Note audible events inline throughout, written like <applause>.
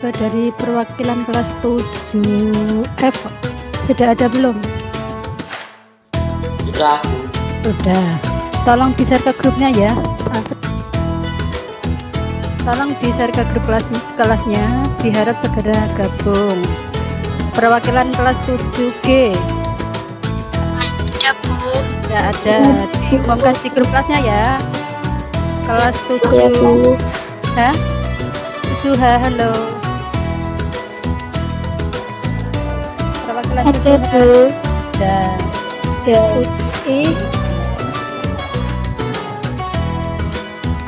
Coba dari perwakilan kelas 7F sudah ada belum? Sudah. Sudah. Tolong di-share ke grupnya ya. Tolong di-share ke grup kelas kelasnya. Diharap segera gabung. Perwakilan kelas 7G. Ya, Bu. Tidak ada. Diumumkan di grup kelasnya ya. Kelas 7 Hah? 7H, halo. Perwakilan 7H. Dan Ya, I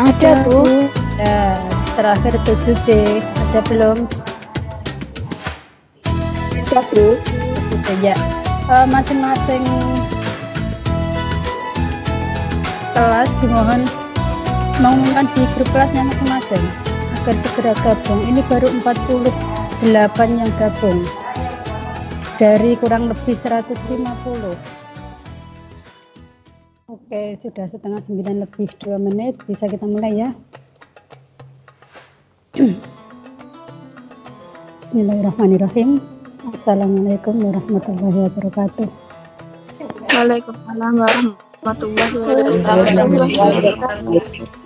ada, Bu. Ya, terakhir 7C. Ada belum? Ada, Bu. 7C ya. Eh, masing-masing kelas dimohon mengumumkan di grup kelasnya masing-masing agar segera gabung. Ini baru 48 yang gabung dari kurang lebih 150. Oke, sudah setengah sembilan lebih dua menit. Bisa kita mulai ya. Bismillahirrahmanirrahim. Assalamualaikum warahmatullahi wabarakatuh. Waalaikumsalam warahmatullahi wabarakatuh. Waalaikumsalam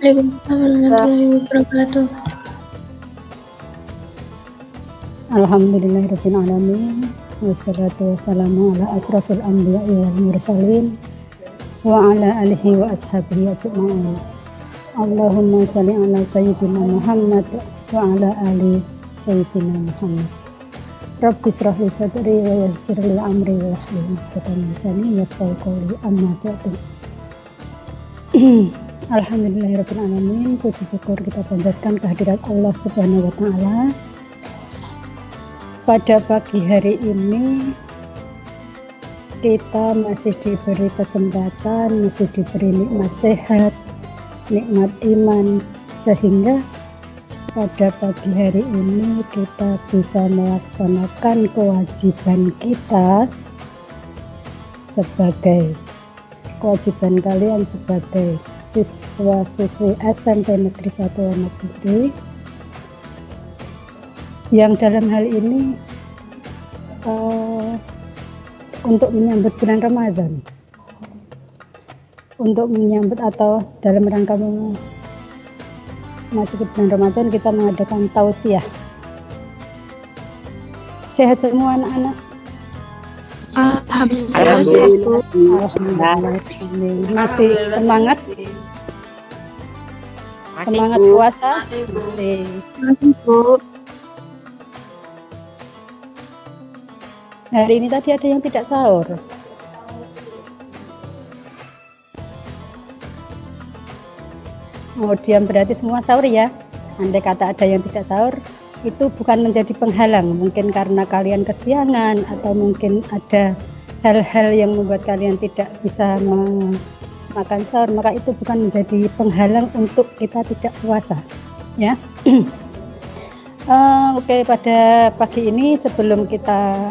warahmatullahi wabarakatuh. Alhamdulillahirabbil alamin. Wassalatu wassalamu ala asrafil anbiya'i wal mursalin wa ala alihi wa ashabihi ajma'in. Allahumma salli ala sayyidina Muhammad wa ala ali sayyidina Muhammad. Rabbi israh li sadri wa yassir li amri wa hlul 'uqdatam min lisani yafqahu qawli amma ba'du. <clears throat> Alhamdulillahirabbil alamin. Puji syukur kita panjatkan kehadirat Allah Subhanahu wa taala pada pagi hari ini kita masih diberi kesempatan, masih diberi nikmat sehat, nikmat iman, sehingga pada pagi hari ini kita bisa melaksanakan kewajiban kita sebagai kewajiban kalian sebagai siswa-siswi SMP Negeri 1 Anak Putri yang dalam hal ini uh, untuk menyambut bulan Ramadan. Untuk menyambut atau dalam rangka masuk bulan Ramadan kita mengadakan tausiah. Sehat semua anak-anak. Alhamdulillah. Alhamdulillah. Masih semangat. Semangat puasa. Masih, masih. Masih, Bu. Hari ini tadi ada yang tidak sahur. Oh, diam berarti semua sahur ya. Andai kata ada yang tidak sahur, itu bukan menjadi penghalang. Mungkin karena kalian kesiangan atau mungkin ada hal-hal yang membuat kalian tidak bisa makan sahur, maka itu bukan menjadi penghalang untuk kita tidak puasa. Ya. <clears throat> Eh, Oke, pada pagi ini sebelum kita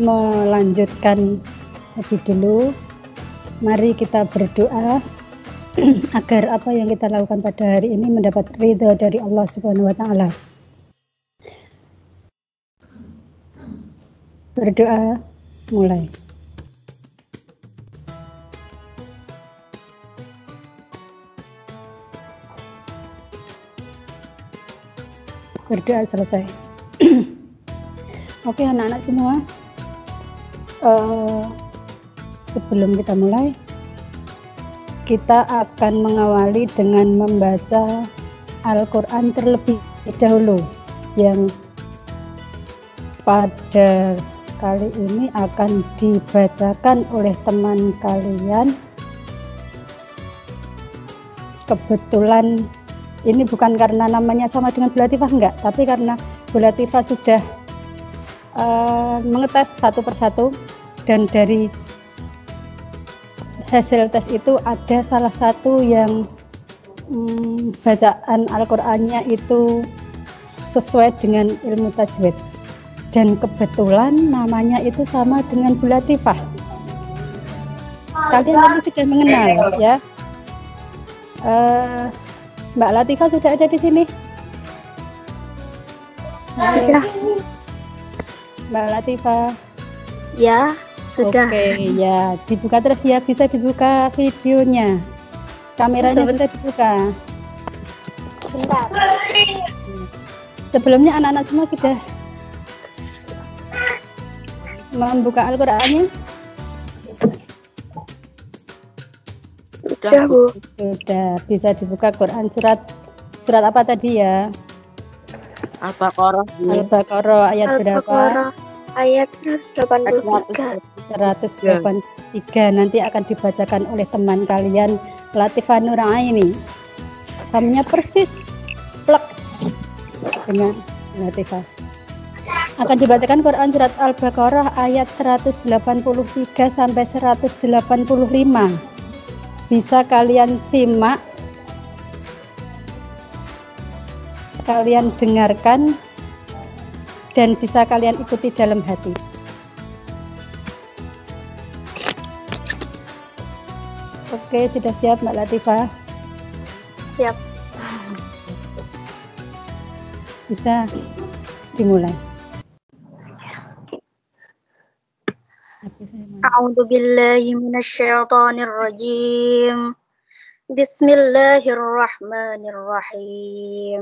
melanjutkan lebih dulu mari kita berdoa <clears throat> agar apa yang kita lakukan pada hari ini mendapat ridho dari Allah Subhanahu wa taala. Berdoa mulai. Berdoa selesai. <clears throat> Oke anak-anak semua, eh, sebelum kita mulai, kita akan mengawali dengan membaca Al-Quran terlebih dahulu yang pada kali ini akan dibacakan oleh teman kalian. Kebetulan ini bukan karena namanya sama dengan Bu Latifah enggak tapi karena Bu Latifah sudah eh, mengetes satu persatu dan dari hasil tes itu ada salah satu yang hmm, bacaan Al-Qur'annya itu sesuai dengan ilmu tajwid dan kebetulan namanya itu sama dengan Bu Latifah kalian tadi sudah mengenal ya Eh, Mbak Latifah sudah ada di sini? Sudah. Mbak Latifah. Ya, sudah. Oke, ya. Dibuka terus ya, bisa dibuka videonya. Kameranya bisa dibuka. Bentar. Sebelumnya anak-anak semua sudah membuka Al-Qur'annya? Sudah, Bu. Sudah. Bisa dibuka Quran surat surat apa tadi ya? Al-Baqarah Al-Baqarah ayat berapa? Al-Baqarah ayat 183. 183 nanti akan dibacakan oleh teman kalian Latifah Nuraini. Samanya persis plek dengan Latifah. Akan dibacakan Quran surat Al-Baqarah ayat 183 sampai 185 bisa kalian simak kalian dengarkan dan bisa kalian ikuti dalam hati Oke, sudah siap Mbak Latifah? Siap. Bisa dimulai. Oke, saya mau- أعوذ بالله من الشيطان الرجيم بسم الله الرحمن الرحيم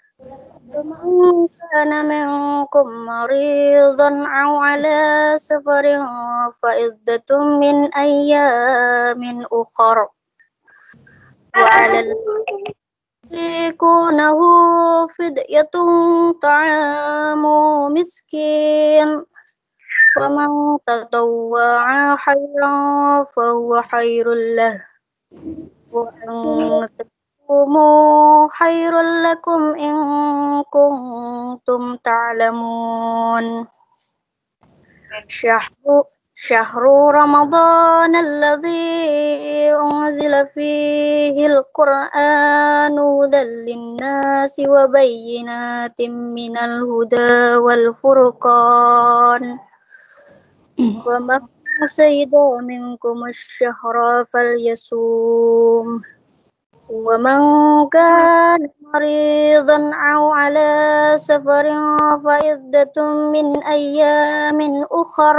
فمن كان منكم مريضا أو على سفر فعدة من أيام أخر. وعلى يكونه فدية طعام مسكين. فمن تطوع خيرا فهو خير له. وأن تصوموا خير لكم إن كنتم تعلمون. شهر شهر رمضان الذي أنزل فيه القرآن هدى للناس وبينات من الهدى والفرقان. ومن شهد منكم الشهر فليصوم. ومن كان مريضا أو على سفر فعدة من أيام أخر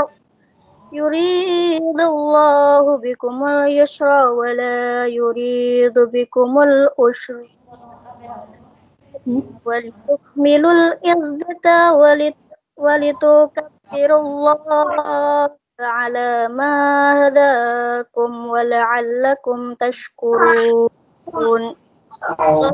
يريد الله بكم اليسر ولا يريد بكم العسر. ولتكملوا العزة ولت- ولتكبروا الله على ما هداكم ولعلكم تشكرون. kun kau.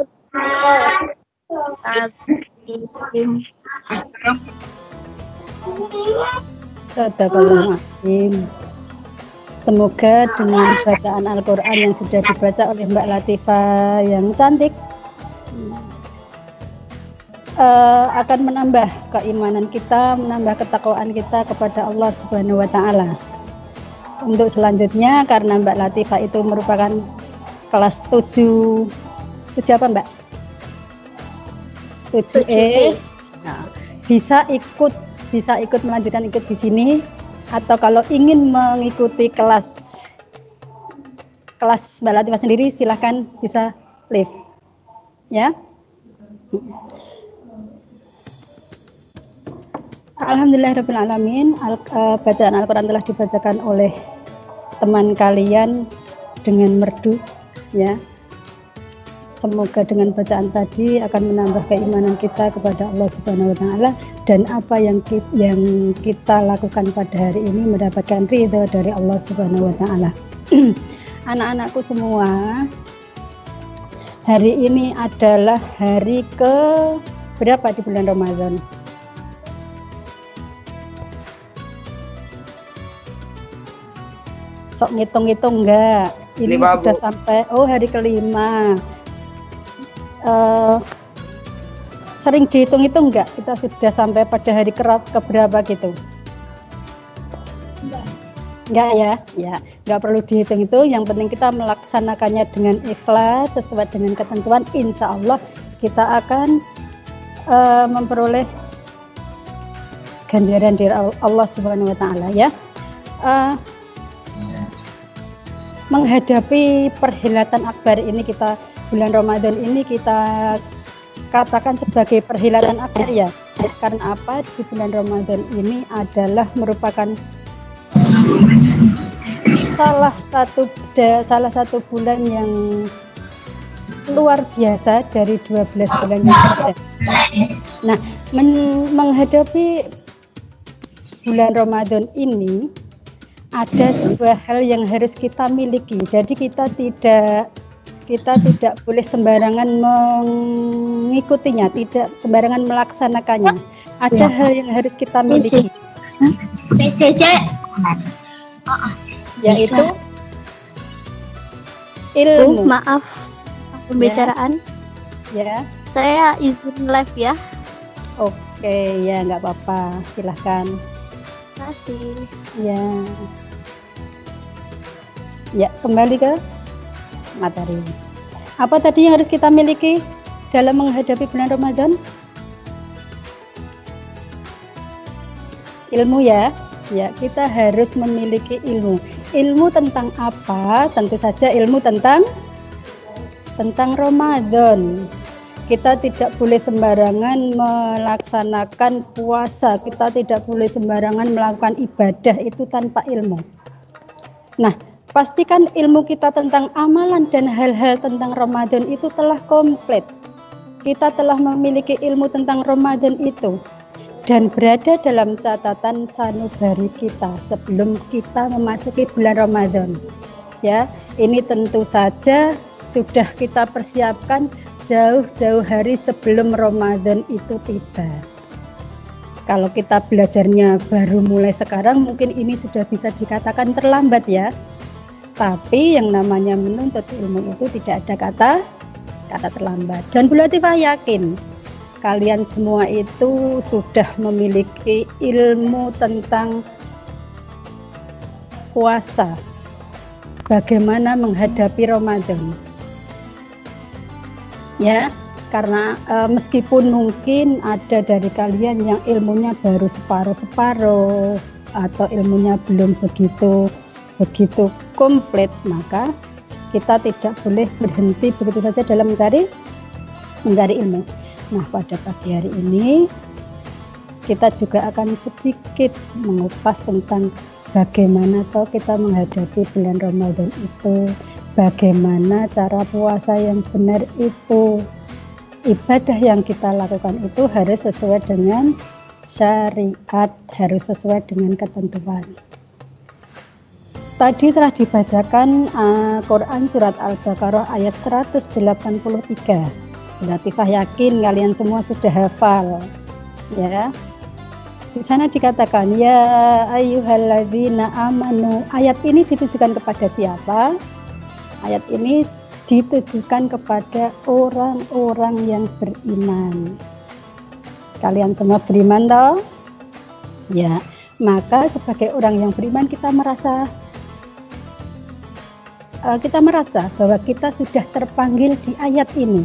Semoga dengan bacaan Al-Quran yang sudah dibaca oleh Mbak Latifa yang cantik uh, akan menambah keimanan kita, menambah ketakwaan kita kepada Allah Subhanahu wa taala. Untuk selanjutnya karena Mbak Latifa itu merupakan kelas 7 7 apa Mbak? 7E. Nah, bisa ikut bisa ikut melanjutkan ikut di sini atau kalau ingin mengikuti kelas kelas Mbak Latifah sendiri silahkan bisa live. Ya? Alhamdulillahirrahmanirrahim Al, eh, bacaan Al-Quran telah dibacakan oleh teman kalian dengan merdu ya Semoga dengan bacaan tadi akan menambah keimanan kita kepada Allah Subhanahu wa taala dan apa yang kita, yang kita lakukan pada hari ini mendapatkan ridho dari Allah Subhanahu wa taala. <clears throat> Anak-anakku semua, hari ini adalah hari ke berapa di bulan Ramadan? Sok ngitung-ngitung enggak? Ini Lima, sudah Bu. sampai oh hari kelima. Eh, sering dihitung-hitung enggak? Kita sudah sampai pada hari kerap keberapa gitu? Enggak ya, ya enggak perlu dihitung itu. Yang penting kita melaksanakannya dengan ikhlas sesuai dengan ketentuan. Insya Allah kita akan uh, memperoleh ganjaran dari Allah Subhanahu Wa Taala ya. Uh, menghadapi perhelatan akbar ini kita bulan Ramadan ini kita katakan sebagai perhelatan akbar ya karena apa di bulan Ramadan ini adalah merupakan salah satu salah satu bulan yang luar biasa dari 12 bulan yang ada. Nah, men menghadapi bulan Ramadan ini ada sebuah hal yang harus kita miliki. Jadi kita tidak kita tidak boleh sembarangan mengikutinya, tidak sembarangan melaksanakannya. Ada ya. hal yang harus kita miliki. CCC yaitu ilmu. maaf pembicaraan. Ya. ya. Saya izin live ya. Oke, ya nggak apa-apa. Silahkan. Kasih. Ya. Ya, kembali ke materi. Apa tadi yang harus kita miliki dalam menghadapi bulan Ramadan? Ilmu ya. Ya, kita harus memiliki ilmu. Ilmu tentang apa? Tentu saja ilmu tentang tentang Ramadan. Kita tidak boleh sembarangan melaksanakan puasa, kita tidak boleh sembarangan melakukan ibadah itu tanpa ilmu. Nah, pastikan ilmu kita tentang amalan dan hal-hal tentang Ramadan itu telah komplit. Kita telah memiliki ilmu tentang Ramadan itu dan berada dalam catatan sanubari kita sebelum kita memasuki bulan Ramadan. Ya, ini tentu saja sudah kita persiapkan jauh-jauh hari sebelum Ramadan itu tiba. Kalau kita belajarnya baru mulai sekarang mungkin ini sudah bisa dikatakan terlambat ya. Tapi yang namanya menuntut ilmu itu tidak ada kata kata terlambat. Dan Bu Latifah yakin kalian semua itu sudah memiliki ilmu tentang puasa. Bagaimana menghadapi Ramadan? Ya, karena e, meskipun mungkin ada dari kalian yang ilmunya baru separuh-separuh atau ilmunya belum begitu begitu komplit, maka kita tidak boleh berhenti begitu saja dalam mencari mencari ilmu. Nah, pada pagi hari ini kita juga akan sedikit mengupas tentang bagaimana toh kita menghadapi bulan Ramadan itu, bagaimana cara puasa yang benar itu, ibadah yang kita lakukan itu harus sesuai dengan syariat, harus sesuai dengan ketentuan. Tadi telah dibacakan uh, Quran Surat Al-Baqarah ayat 183 Latifah yakin kalian semua sudah hafal. Ya. Di sana dikatakan ya ayyuhalladzina amanu. Ayat ini ditujukan kepada siapa? Ayat ini ditujukan kepada orang-orang yang beriman. Kalian semua beriman toh? Ya, maka sebagai orang yang beriman kita merasa uh, kita merasa bahwa kita sudah terpanggil di ayat ini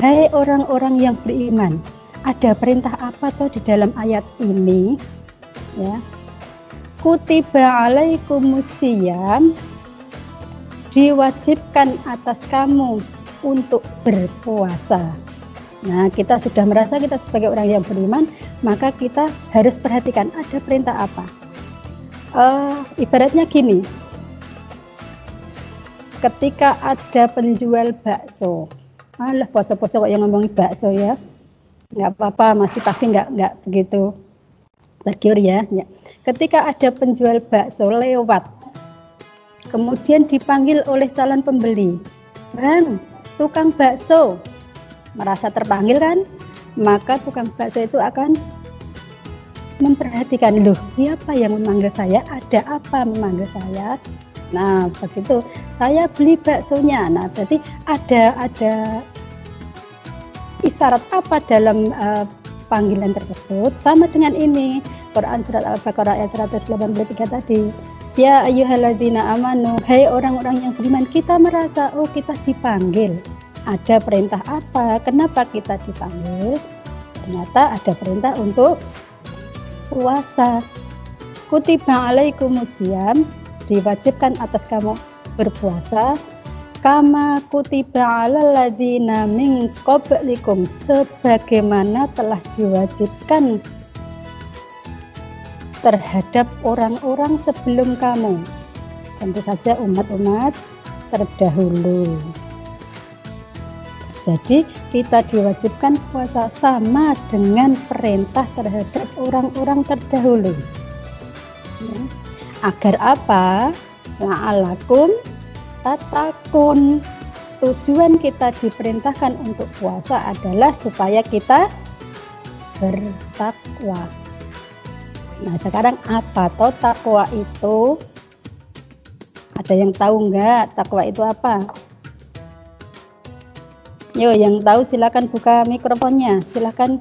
Hai orang-orang yang beriman, ada perintah apa tuh di dalam ayat ini? Ya. Kutiba alaikumusiyam diwajibkan atas kamu untuk berpuasa. Nah, kita sudah merasa kita sebagai orang yang beriman, maka kita harus perhatikan ada perintah apa. Uh, ibaratnya gini, ketika ada penjual bakso, Alah poso-poso kok yang ngomongin bakso ya. Nggak apa-apa, masih pagi nggak nggak begitu tergiur ya. ya. Ketika ada penjual bakso lewat, kemudian dipanggil oleh calon pembeli, Bang, tukang bakso, merasa terpanggil kan? Maka tukang bakso itu akan memperhatikan loh siapa yang memanggil saya, ada apa memanggil saya, Nah, begitu saya beli baksonya. Nah, berarti ada ada isyarat apa dalam uh, panggilan tersebut? Sama dengan ini Quran surat Al-Baqarah ayat 183 tadi. Ya ayyuhalladzina amanu, hai orang-orang yang beriman, kita merasa oh kita dipanggil. Ada perintah apa? Kenapa kita dipanggil? Ternyata ada perintah untuk puasa. Kutiba alaikumusiyam, diwajibkan atas kamu berpuasa kama kutiba alal ladzina min qablikum sebagaimana telah diwajibkan terhadap orang-orang sebelum kamu. Tentu saja umat-umat terdahulu. Jadi kita diwajibkan puasa sama dengan perintah terhadap orang-orang terdahulu. Agar apa? La'alakum tatakun. Tujuan kita diperintahkan untuk puasa adalah supaya kita bertakwa. Nah sekarang apa toh takwa itu? Ada yang tahu nggak takwa itu apa? Yo yang tahu silakan buka mikrofonnya, silakan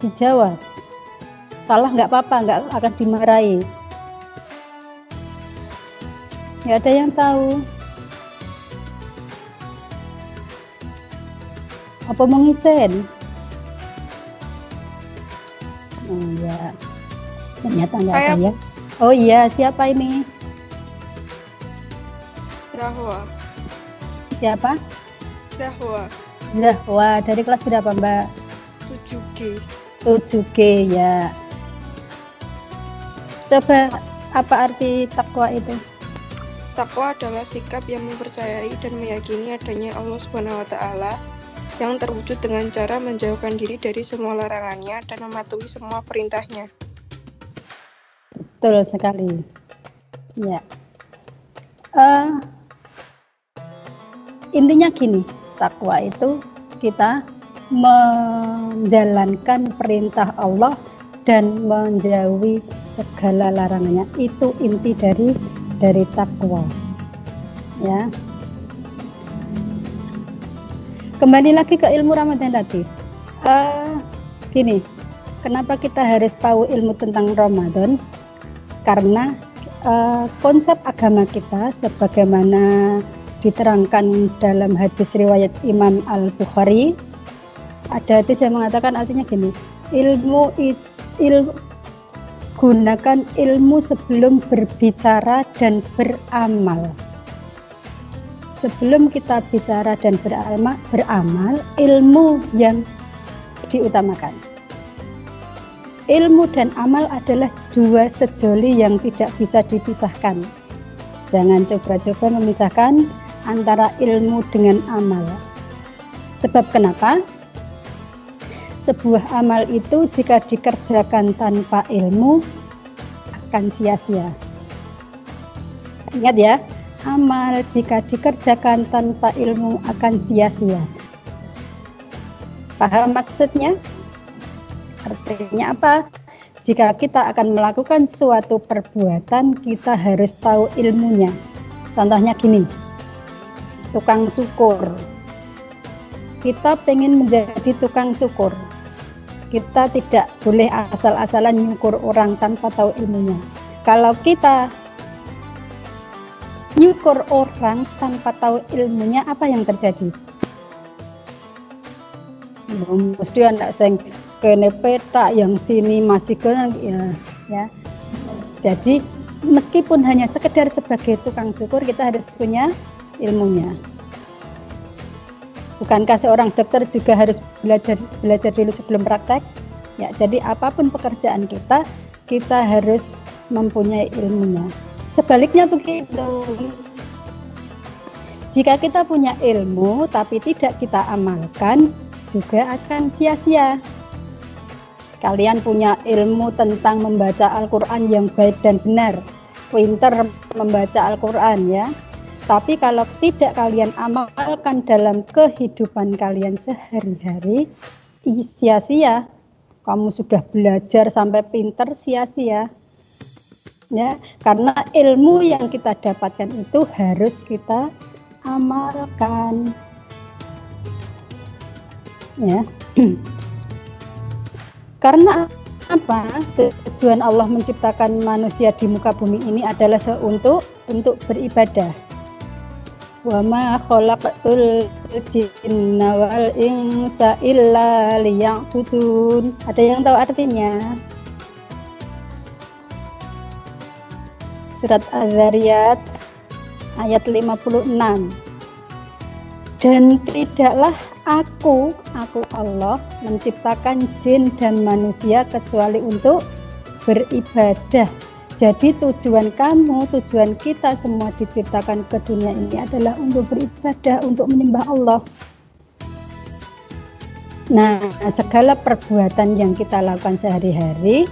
dijawab. Salah nggak apa-apa, nggak akan dimarahi. Nggak ada yang tahu. Apa mau ngisen? Oh iya. Ternyata nggak ada ya. Oh iya, siapa ini? Zahwa, Siapa? Zahwa, Zahwa. Dari kelas berapa, Mbak? 7G. 7G ya. Coba apa arti takwa itu? Takwa adalah sikap yang mempercayai dan meyakini adanya Allah Subhanahu wa taala yang terwujud dengan cara menjauhkan diri dari semua larangannya dan mematuhi semua perintahnya. Betul sekali. Ya. Eh, intinya gini, takwa itu kita menjalankan perintah Allah dan menjauhi segala larangannya. Itu inti dari dari takwa. Ya. Kembali lagi ke ilmu Ramadan tadi. Eh, gini, kenapa kita harus tahu ilmu tentang Ramadan? Karena eh, konsep agama kita sebagaimana diterangkan dalam hadis riwayat Imam Al Bukhari ada hadis yang mengatakan artinya gini ilmu il, gunakan ilmu sebelum berbicara dan beramal sebelum kita bicara dan beramal, beramal ilmu yang diutamakan. Ilmu dan amal adalah dua sejoli yang tidak bisa dipisahkan. Jangan coba-coba memisahkan antara ilmu dengan amal. Sebab kenapa? Sebuah amal itu jika dikerjakan tanpa ilmu akan sia-sia. Ingat ya, amal jika dikerjakan tanpa ilmu akan sia-sia. Paham maksudnya? Artinya apa? Jika kita akan melakukan suatu perbuatan, kita harus tahu ilmunya. Contohnya gini, tukang cukur. Kita pengen menjadi tukang cukur kita tidak boleh asal-asalan nyukur orang tanpa tahu ilmunya. Kalau kita nyukur orang tanpa tahu ilmunya, apa yang terjadi? Ya, mesti anak sing kene petak yang sini masih kena ya, ya. Jadi meskipun hanya sekedar sebagai tukang cukur kita harus punya ilmunya. Bukankah seorang dokter juga harus belajar belajar dulu sebelum praktek? Ya, jadi apa pun pekerjaan kita, kita harus mempunyai ilmunya. Sebaliknya begitu. Jika kita punya ilmu tapi tidak kita amalkan, juga akan sia-sia. Kalian punya ilmu tentang membaca Al-Qur'an yang baik dan benar. Pinter membaca Al-Qur'an ya. Tapi kalau tidak kalian amalkan dalam kehidupan kalian sehari-hari, sia-sia. Kamu sudah belajar sampai pinter sia-sia. Ya, karena ilmu yang kita dapatkan itu harus kita amalkan. Ya. <clears throat> karena apa? Tujuan Allah menciptakan manusia di muka bumi ini adalah untuk untuk beribadah. Wa ma khalaqtul jinna wal insa illa liya'budun. Ada yang tahu artinya? Surat Az-Zariyat ayat 56. Dan tidaklah aku, aku Allah menciptakan jin dan manusia kecuali untuk beribadah. Jadi tujuan kamu, tujuan kita semua diciptakan ke dunia ini adalah untuk beribadah, untuk menyembah Allah. Nah, segala perbuatan yang kita lakukan sehari-hari,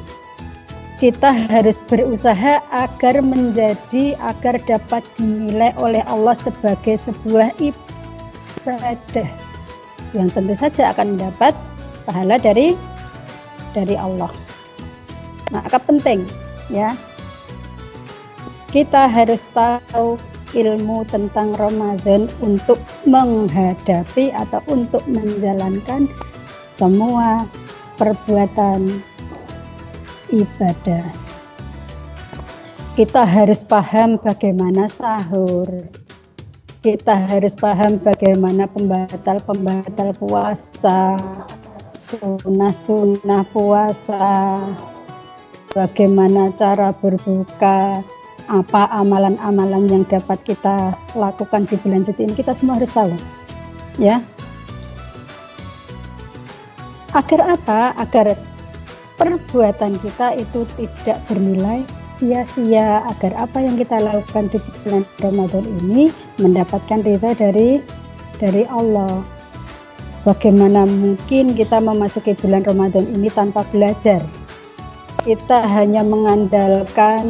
kita harus berusaha agar menjadi, agar dapat dinilai oleh Allah sebagai sebuah ibadah yang tentu saja akan mendapat pahala dari dari Allah. Maka penting ya kita harus tahu ilmu tentang Ramadan untuk menghadapi atau untuk menjalankan semua perbuatan ibadah. Kita harus paham bagaimana sahur. Kita harus paham bagaimana pembatal-pembatal puasa, sunnah-sunnah puasa, bagaimana cara berbuka, apa amalan-amalan yang dapat kita lakukan di bulan suci ini kita semua harus tahu ya agar apa agar perbuatan kita itu tidak bernilai sia-sia agar apa yang kita lakukan di bulan Ramadan ini mendapatkan ridha dari dari Allah. Bagaimana mungkin kita memasuki bulan Ramadan ini tanpa belajar? Kita hanya mengandalkan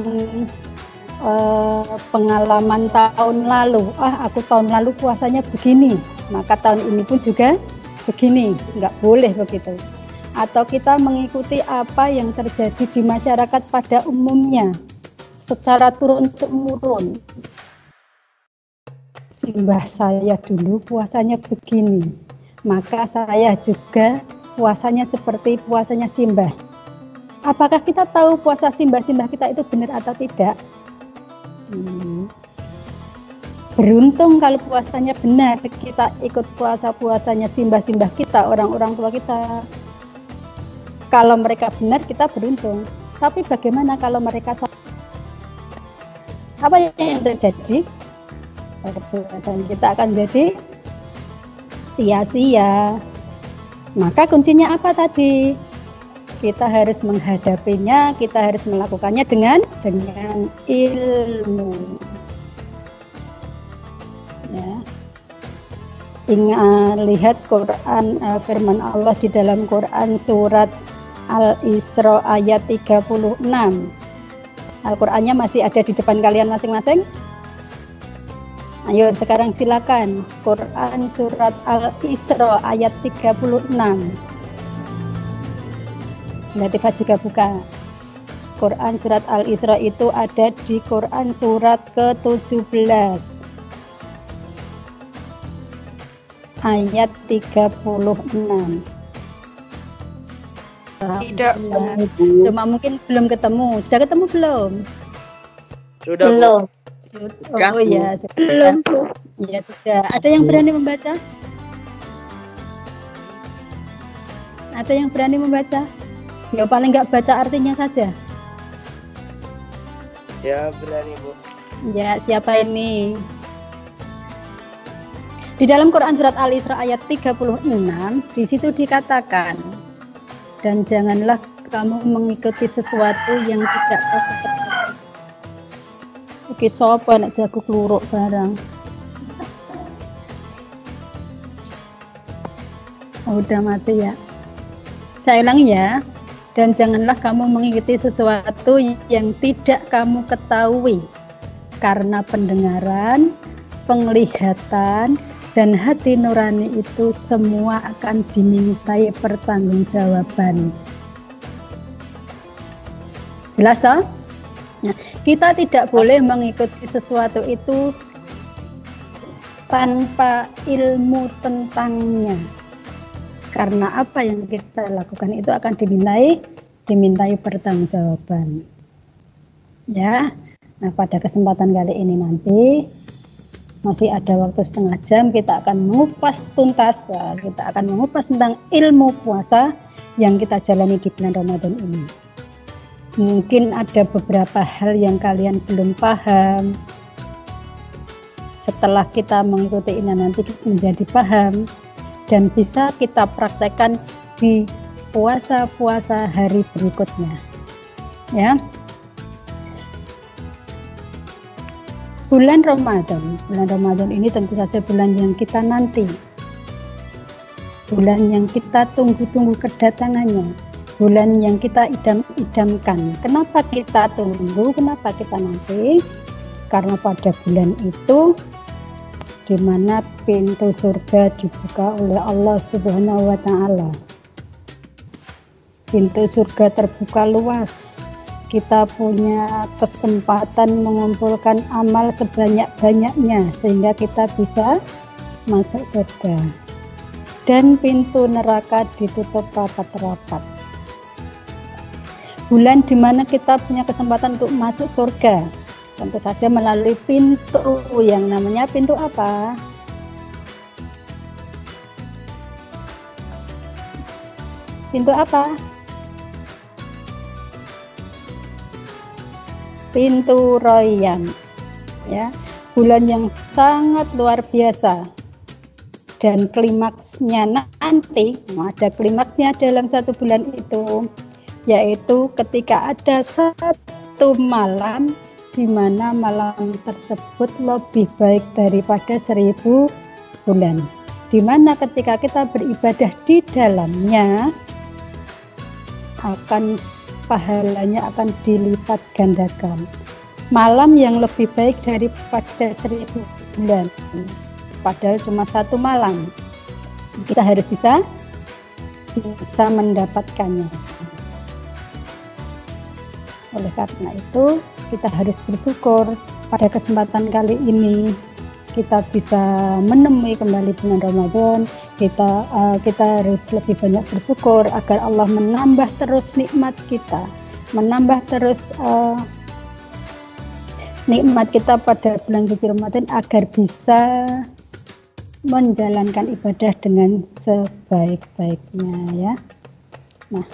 uh, pengalaman tahun lalu. Ah aku tahun lalu puasanya begini maka tahun ini pun juga begini. Nggak boleh begitu atau kita mengikuti apa yang terjadi di masyarakat pada umumnya secara turun temurun simbah saya dulu puasanya begini maka saya juga puasanya seperti puasanya simbah apakah kita tahu puasa simbah-simbah kita itu benar atau tidak Hmm. Beruntung kalau puasanya benar, kita ikut puasa-puasanya simbah-simbah kita, orang-orang tua kita. Kalau mereka benar, kita beruntung. Tapi bagaimana kalau mereka salah? Apa yang terjadi? Dan kita akan jadi sia-sia. Maka kuncinya apa tadi? kita harus menghadapinya, kita harus melakukannya dengan dengan ilmu. Ya. Ingat lihat Quran uh, firman Allah di dalam Quran surat Al-Isra ayat 36. Al-Qur'annya masih ada di depan kalian masing-masing? Ayo sekarang silakan Quran surat Al-Isra ayat 36. Latifah juga buka. Quran surat Al-Isra itu ada di Quran surat ke-17 ayat 36 Tidak. Cuma mungkin belum ketemu. Sudah ketemu belum? Sudah. Belum. Oh iya, sudah. Belum. Ya sudah. Ada yang berani membaca? Ada yang berani membaca? Ya paling nggak baca artinya saja. Ya berani Bu. Ya, siapa ini? Di dalam Quran surat Al-Isra ayat 36, di situ dikatakan, dan janganlah kamu mengikuti sesuatu yang tidak ketahui. Oke, sopo nak jago kluruk barang. Oh, udah mati ya. Saya ulang ya. Dan janganlah kamu mengikuti sesuatu yang tidak kamu ketahui karena pendengaran, penglihatan, dan hati nurani itu semua akan dimintai pertanggungjawaban. Jelas toh? Nah, kita tidak boleh mengikuti sesuatu itu tanpa ilmu tentangnya. Karena apa yang kita lakukan itu akan dimintai dimintai pertanggungjawaban. Ya, nah pada kesempatan kali ini nanti masih ada waktu setengah jam kita akan mengupas tuntas, ya, kita akan mengupas tentang ilmu puasa yang kita jalani di bulan Ramadan ini. Mungkin ada beberapa hal yang kalian belum paham. Setelah kita mengikuti ini nanti menjadi paham dan bisa kita praktekkan di puasa-puasa hari berikutnya. Ya. Bulan Ramadan, bulan Ramadan ini tentu saja bulan yang kita nanti. Bulan yang kita tunggu-tunggu kedatangannya. Bulan yang kita idam-idamkan. Kenapa kita tunggu? Kenapa kita nanti? Karena pada bulan itu di mana pintu surga dibuka oleh Allah Subhanahu wa taala. Pintu surga terbuka luas kita punya kesempatan mengumpulkan amal sebanyak-banyaknya sehingga kita bisa masuk surga. Dan pintu neraka ditutup rapat-rapat. Bulan di mana kita punya kesempatan untuk masuk surga. Tentu saja melalui pintu yang namanya pintu apa? Pintu apa? Pintu royan ya bulan yang sangat luar biasa. Dan klimaksnya nanti ada klimaksnya dalam satu bulan itu yaitu ketika ada satu malam di mana malam tersebut lebih baik daripada seribu bulan. Di mana ketika kita beribadah di dalamnya akan pahalanya akan dilipat gandakan. Malam yang lebih baik daripada seribu bulan. Padahal cuma satu malam. Kita harus bisa bisa mendapatkannya. Oleh karena itu, kita harus bersyukur pada kesempatan kali ini kita bisa menemui kembali bulan Ramadan kita uh, kita harus lebih banyak bersyukur agar Allah menambah terus nikmat kita menambah terus uh, nikmat kita pada bulan suci Ramadan agar bisa menjalankan ibadah dengan sebaik-baiknya ya nah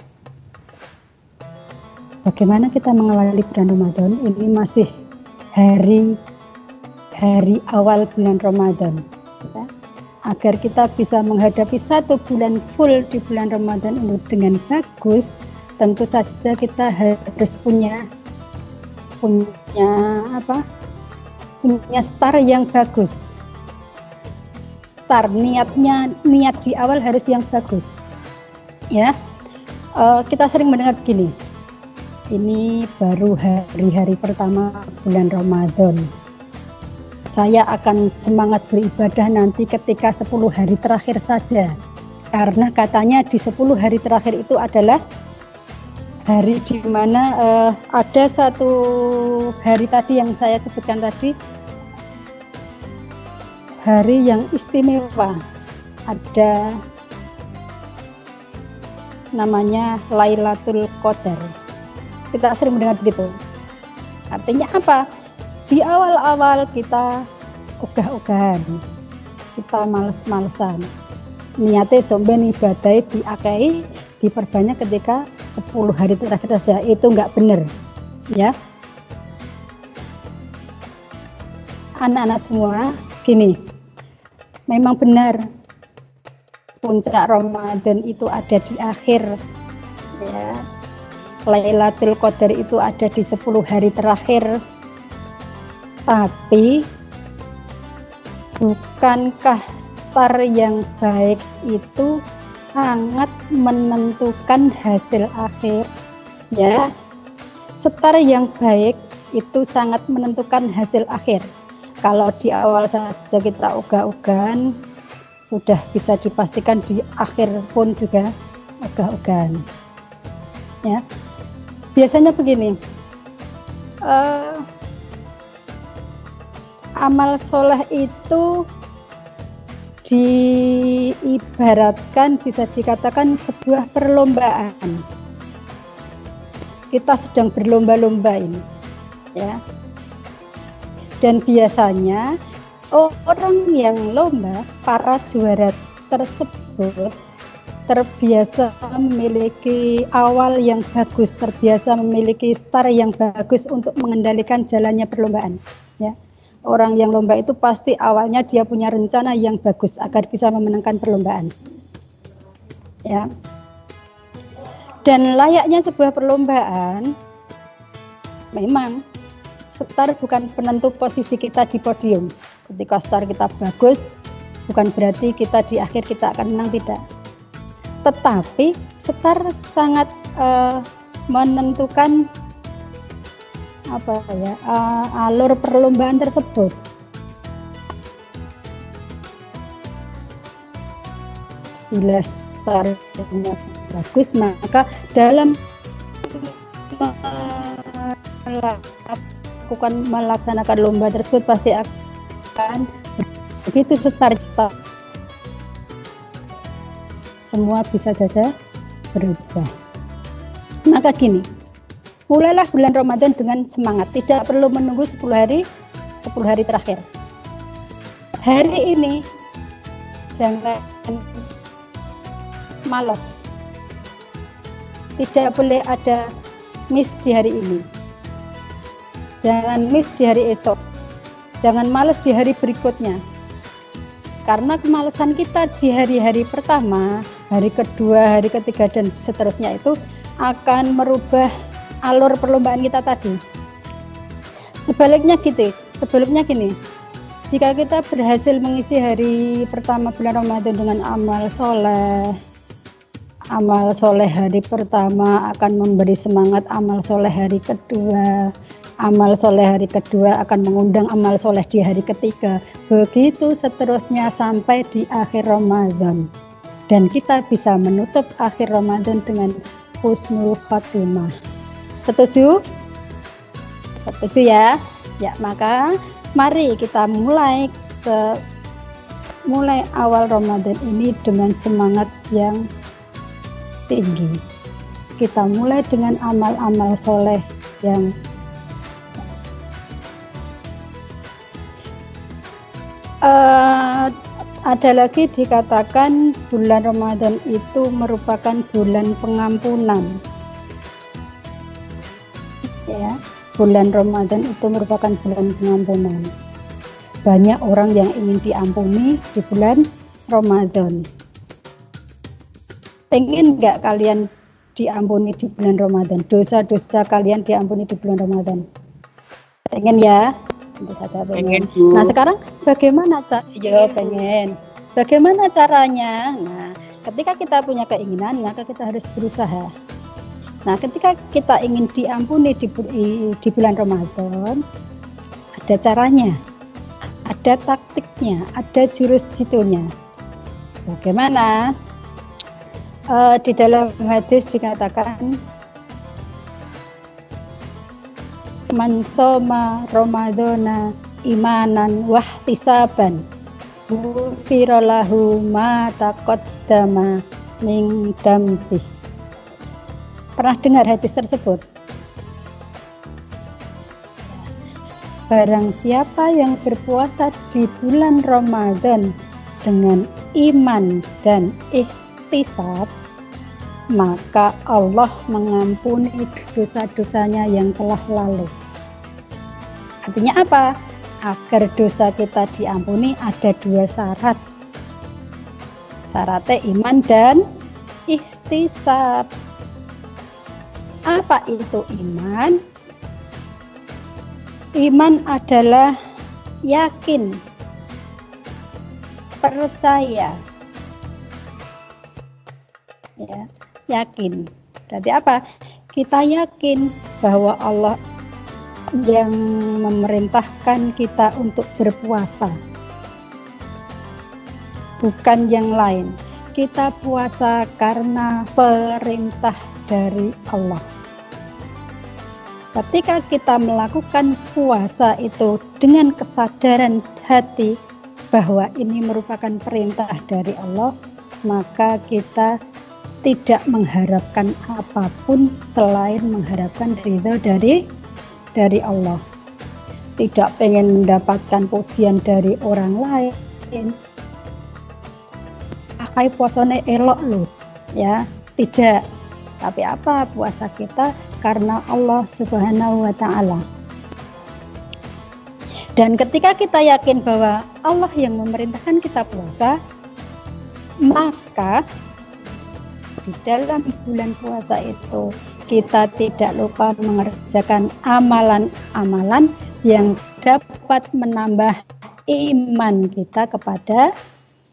bagaimana kita mengawali bulan Ramadan ini masih hari hari awal bulan Ramadan ya. Agar kita bisa menghadapi satu bulan full di bulan Ramadan ini dengan bagus tentu saja kita harus punya punya apa? Punya star yang bagus. Star niatnya niat di awal harus yang bagus ya. Uh, kita sering mendengar begini ini baru hari-hari pertama bulan Ramadan saya akan semangat beribadah nanti ketika 10 hari terakhir saja. Karena katanya di 10 hari terakhir itu adalah hari di mana uh, ada satu hari tadi yang saya sebutkan tadi hari yang istimewa. Ada namanya Lailatul Qadar. Kita sering mendengar begitu. Artinya apa? Di awal-awal kita ogah-ogahan kita males-malesan. Niatnya somben ibadah diakai diperbanyak ketika 10 hari terakhir saja itu nggak benar ya. Anak-anak semua gini memang benar puncak Ramadan itu ada di akhir ya. Lailatul Qadar itu ada di 10 hari terakhir tapi bukankah star yang baik itu sangat menentukan hasil akhir? Ya star yang baik itu sangat menentukan hasil akhir. Kalau di awal saja kita ogah-ogahan sudah bisa dipastikan di akhir pun juga ogah-ogahan. Ya biasanya begini uh, amal soleh itu diibaratkan bisa dikatakan sebuah perlombaan kita sedang berlomba-lomba ini ya dan biasanya orang yang lomba para juara tersebut terbiasa memiliki awal yang bagus, terbiasa memiliki start yang bagus untuk mengendalikan jalannya perlombaan. Ya, orang yang lomba itu pasti awalnya dia punya rencana yang bagus agar bisa memenangkan perlombaan. Ya, dan layaknya sebuah perlombaan, memang start bukan penentu posisi kita di podium. Ketika start kita bagus, bukan berarti kita di akhir kita akan menang tidak tetapi setar sangat uh, menentukan apa ya uh, alur perlombaan tersebut. Bila startnya bagus maka dalam melakukan melaksanakan lomba tersebut pasti akan begitu start semua bisa saja berubah. Maka gini, mulailah bulan Ramadan dengan semangat, tidak perlu menunggu 10 hari 10 hari terakhir. Hari ini jangan malas. Tidak boleh ada miss di hari ini. Jangan miss di hari esok. Jangan malas di hari berikutnya. Karena kemalasan kita di hari-hari pertama hari kedua, hari ketiga dan seterusnya itu akan merubah alur perlombaan kita tadi. Sebaliknya gitu, sebelumnya gini, jika kita berhasil mengisi hari pertama bulan Ramadan dengan amal soleh, amal soleh hari pertama akan memberi semangat amal soleh hari kedua, amal soleh hari kedua akan mengundang amal soleh di hari ketiga, begitu seterusnya sampai di akhir Ramadan dan kita bisa menutup akhir Ramadan dengan husnul khatimah. Setuju? Setuju ya? Ya, maka mari kita mulai se mulai awal Ramadan ini dengan semangat yang tinggi. Kita mulai dengan amal-amal soleh yang uh, ada lagi dikatakan bulan Ramadan itu merupakan bulan pengampunan. Ya, bulan Ramadan itu merupakan bulan pengampunan. Banyak orang yang ingin diampuni di bulan Ramadan. Pengen nggak kalian diampuni di bulan Ramadan? Dosa-dosa kalian diampuni di bulan Ramadan? Pengen ya? tentu saja pengen. pengen nah sekarang bagaimana cara? Ya pengen. Bagaimana caranya? Nah, ketika kita punya keinginan, maka kita harus berusaha. Nah, ketika kita ingin diampuni di, di bulan Ramadan, ada caranya, ada taktiknya, ada jurus situnya. Bagaimana? Uh, di dalam hadis dikatakan man soma Ramadana imanan wahtisaban ghufiralahu ma taqaddama min dambi Pernah dengar hadis tersebut? Barang siapa yang berpuasa di bulan Ramadan dengan iman dan ikhtisab maka Allah mengampuni dosa-dosanya yang telah lalu. Artinya apa? Agar dosa kita diampuni ada dua syarat. Syaratnya iman dan ikhtisab. Apa itu iman? Iman adalah yakin, percaya, ya, yakin. Berarti apa? Kita yakin bahwa Allah yang memerintahkan kita untuk berpuasa. Bukan yang lain. Kita puasa karena perintah dari Allah. Ketika kita melakukan puasa itu dengan kesadaran hati bahwa ini merupakan perintah dari Allah, maka kita tidak mengharapkan apa pun selain mengharapkan ridho dari dari Allah. Tidak pengen mendapatkan pujian dari orang lain. Pakai puasane elok loh, ya tidak. Tapi apa puasa kita karena Allah Subhanahu wa taala. Dan ketika kita yakin bahwa Allah yang memerintahkan kita puasa, maka di dalam bulan puasa itu kita tidak lupa mengerjakan amalan-amalan yang dapat menambah iman kita kepada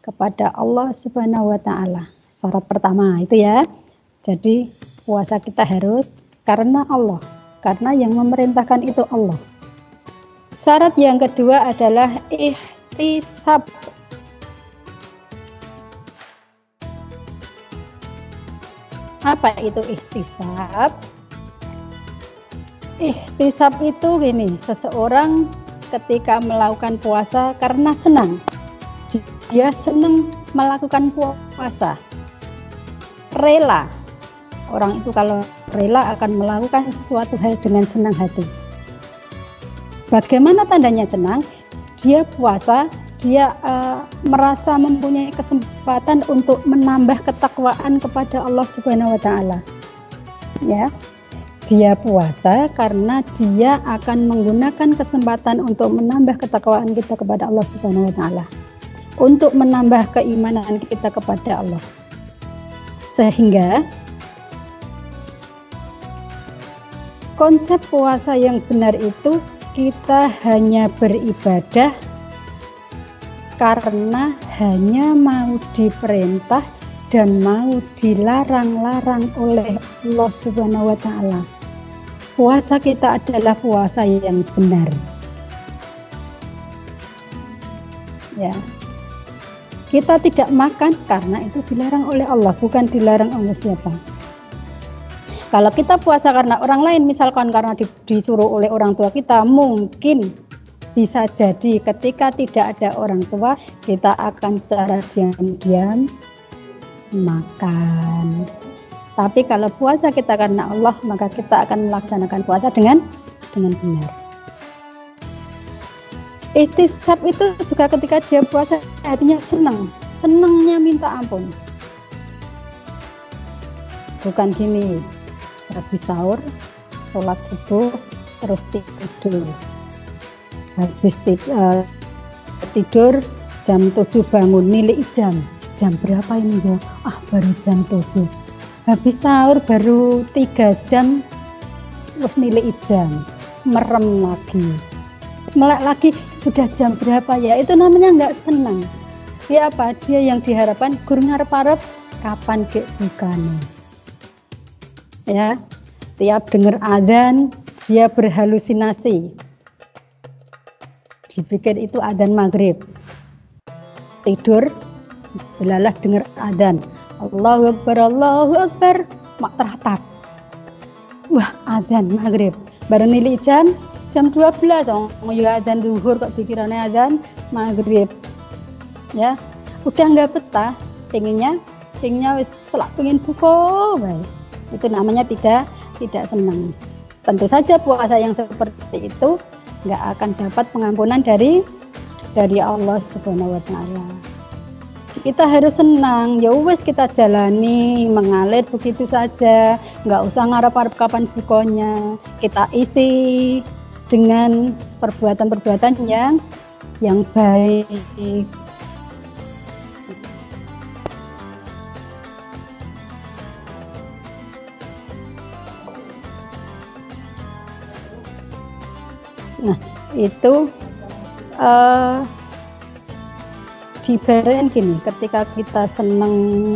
kepada Allah Subhanahu wa taala. Syarat pertama itu ya. Jadi puasa kita harus karena Allah, karena yang memerintahkan itu Allah. Syarat yang kedua adalah ihtisab Apa itu ikhtisab? Ikhtisab itu gini, seseorang ketika melakukan puasa karena senang. Dia senang melakukan puasa. Rela. Orang itu kalau rela akan melakukan sesuatu hal dengan senang hati. Bagaimana tandanya senang? Dia puasa dia uh, merasa mempunyai kesempatan untuk menambah ketakwaan kepada Allah Subhanahu wa taala. Ya. Dia puasa karena dia akan menggunakan kesempatan untuk menambah ketakwaan kita kepada Allah Subhanahu wa taala. Untuk menambah keimanan kita kepada Allah. Sehingga konsep puasa yang benar itu kita hanya beribadah karena hanya mau diperintah dan mau dilarang-larang oleh Allah Subhanahu wa taala. Puasa kita adalah puasa yang benar. Ya. Kita tidak makan karena itu dilarang oleh Allah, bukan dilarang oleh siapa. Kalau kita puasa karena orang lain, misalkan karena disuruh oleh orang tua kita, mungkin bisa jadi ketika tidak ada orang tua kita akan secara diam-diam makan. Tapi kalau puasa kita karena Allah maka kita akan melaksanakan puasa dengan dengan benar. Ikhtisab itu juga ketika dia puasa hatinya senang. Senangnya minta ampun. Bukan gini habis sahur sholat subuh terus tidur. Habis uh, tidur jam 7 bangun nilai jam. Jam berapa ini ya? Ah baru jam 7 habis sahur baru 3 jam terus nilai jam. Merem lagi. Melek lagi sudah jam berapa ya? Itu namanya nggak senang. Dia apa? Dia yang diharapkan guru ngarep-arep kapan ke bukan ya. Tiap dengar adzan dia berhalusinasi. Dipikir itu adzan maghrib. Tidur belalah dengar adzan. Allahu Akbar Allahu Akbar. Mak teratap wah adzan maghrib. Baru nilai jam jam 12 oh ya adzan duhur kok dikiranya adzan maghrib. Ya. Udah nggak betah pengennya pengennya wis selak pengen buka baik itu namanya tidak tidak senang tentu saja puasa yang seperti itu nggak akan dapat pengampunan dari dari Allah Subhanahu wa taala. Kita harus senang, ya wes kita jalani mengalir begitu saja, nggak usah ngarep-ngarep kapan bukonya. Kita isi dengan perbuatan-perbuatan yang yang baik. Itu uh, diibaratkan gini, ketika kita senang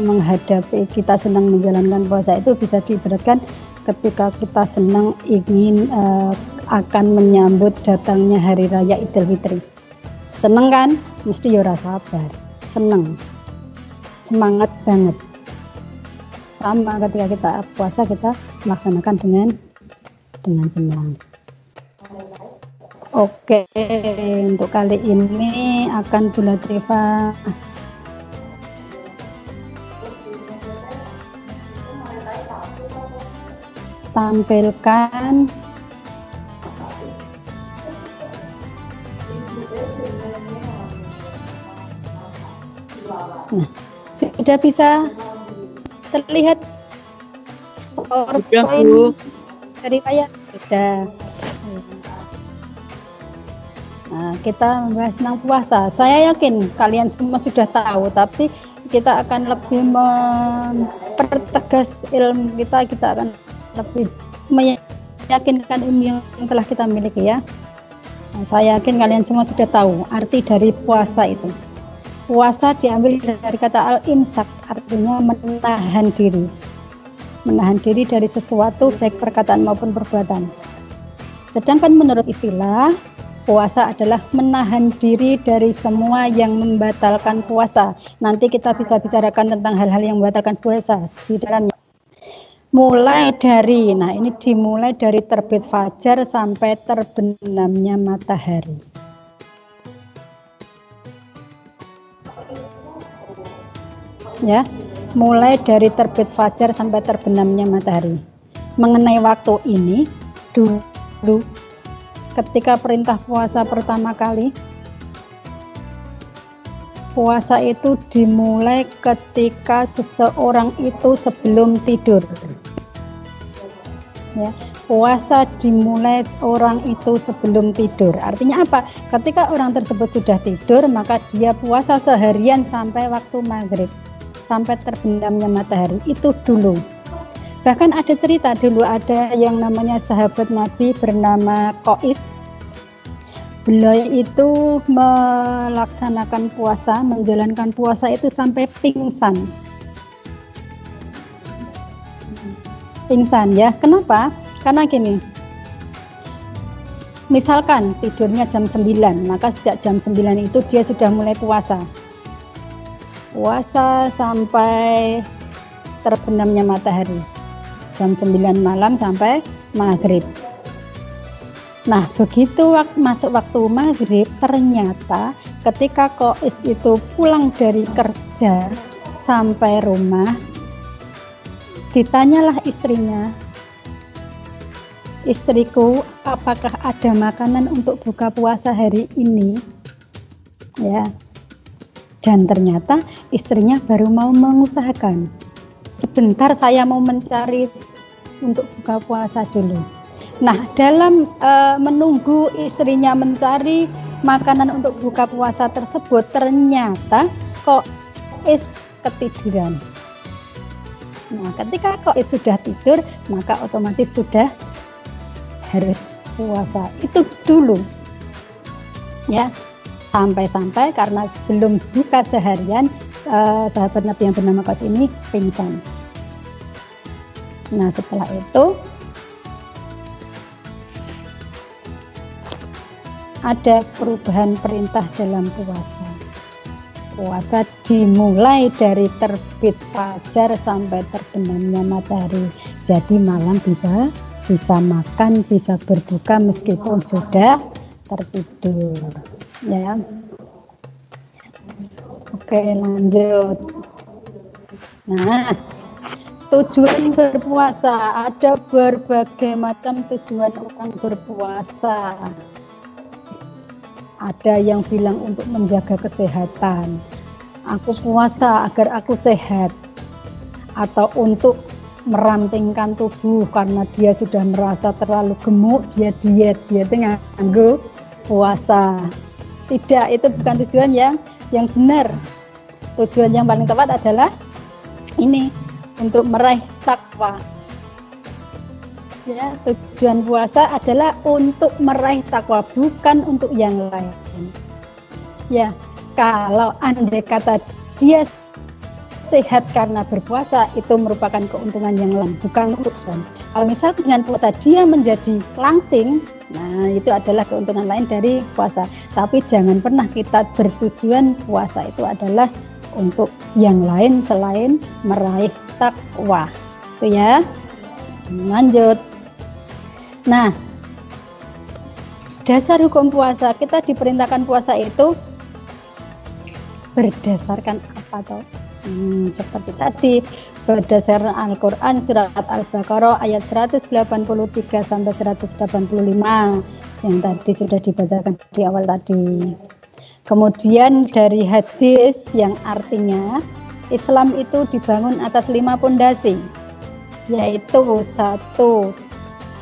menghadapi, kita senang menjalankan puasa itu bisa diibaratkan ketika kita senang ingin uh, akan menyambut datangnya hari raya Idul Fitri. Seneng kan? Mesti ya sabar. Seneng. Semangat banget. Sama ketika kita puasa kita melaksanakan dengan dengan senang. Oke, untuk kali ini akan bulat Riva tampilkan. Nah, sudah bisa terlihat PowerPoint dari layar sudah. Nah, kita membahas tentang puasa. Saya yakin kalian semua sudah tahu, tapi kita akan lebih mempertegas ilmu kita, kita akan lebih meyakinkan ilmu yang telah kita miliki ya. Nah, saya yakin kalian semua sudah tahu arti dari puasa itu. Puasa diambil dari kata al-imsak, artinya menahan diri. Menahan diri dari sesuatu baik perkataan maupun perbuatan. Sedangkan menurut istilah, puasa adalah menahan diri dari semua yang membatalkan puasa. Nanti kita bisa bicarakan tentang hal-hal yang membatalkan puasa di dalamnya. Mulai dari, nah ini dimulai dari terbit fajar sampai terbenamnya matahari. Ya, mulai dari terbit fajar sampai terbenamnya matahari. Mengenai waktu ini, dulu ketika perintah puasa pertama kali puasa itu dimulai ketika seseorang itu sebelum tidur. Ya puasa dimulai orang itu sebelum tidur. Artinya apa? Ketika orang tersebut sudah tidur maka dia puasa seharian sampai waktu maghrib sampai terbenamnya matahari. Itu dulu Bahkan ada cerita dulu ada yang namanya sahabat Nabi bernama Kois. Beliau itu melaksanakan puasa, menjalankan puasa itu sampai pingsan. Pingsan ya. Kenapa? Karena gini. Misalkan tidurnya jam 9, maka sejak jam 9 itu dia sudah mulai puasa. Puasa sampai terbenamnya matahari jam 9 malam sampai maghrib. Nah, begitu waktu, masuk waktu maghrib, ternyata ketika Kois itu pulang dari kerja sampai rumah, ditanyalah istrinya, istriku, apakah ada makanan untuk buka puasa hari ini? Ya, dan ternyata istrinya baru mau mengusahakan sebentar saya mau mencari untuk buka puasa dulu. Nah, dalam uh, menunggu istrinya mencari makanan untuk buka puasa tersebut, ternyata kok is ketiduran. Nah, ketika kok is sudah tidur, maka otomatis sudah harus puasa. Itu dulu. Ya, sampai-sampai karena belum buka seharian, uh, sahabat Nabi yang bernama Kos ini pingsan. Nah setelah itu ada perubahan perintah dalam puasa. Puasa dimulai dari terbit fajar sampai terbenamnya matahari. Jadi malam bisa bisa makan, bisa berbuka meskipun sudah tertidur. Ya. Oke, lanjut. Nah, tujuan berpuasa ada berbagai macam tujuan orang berpuasa. Ada yang bilang untuk menjaga kesehatan. Aku puasa agar aku sehat. Atau untuk merampingkan tubuh karena dia sudah merasa terlalu gemuk, dia diet, dia tengah puasa. Tidak, itu bukan tujuan yang yang benar. Tujuan yang paling tepat adalah ini untuk meraih takwa. Ya, tujuan puasa adalah untuk meraih takwa, bukan untuk yang lain. Ya, kalau andai kata dia sehat karena berpuasa itu merupakan keuntungan yang lain, bukan urusan. Kalau misal dengan puasa dia menjadi langsing, nah itu adalah keuntungan lain dari puasa. Tapi jangan pernah kita bertujuan puasa itu adalah untuk yang lain selain meraih takwa. Itu ya. Lanjut. Nah, dasar hukum puasa kita diperintahkan puasa itu berdasarkan apa toh? Hmm, seperti tadi berdasarkan Al-Qur'an surat Al-Baqarah ayat 183 sampai 185 yang tadi sudah dibacakan di awal tadi. Kemudian dari hadis yang artinya Islam itu dibangun atas lima pondasi yaitu satu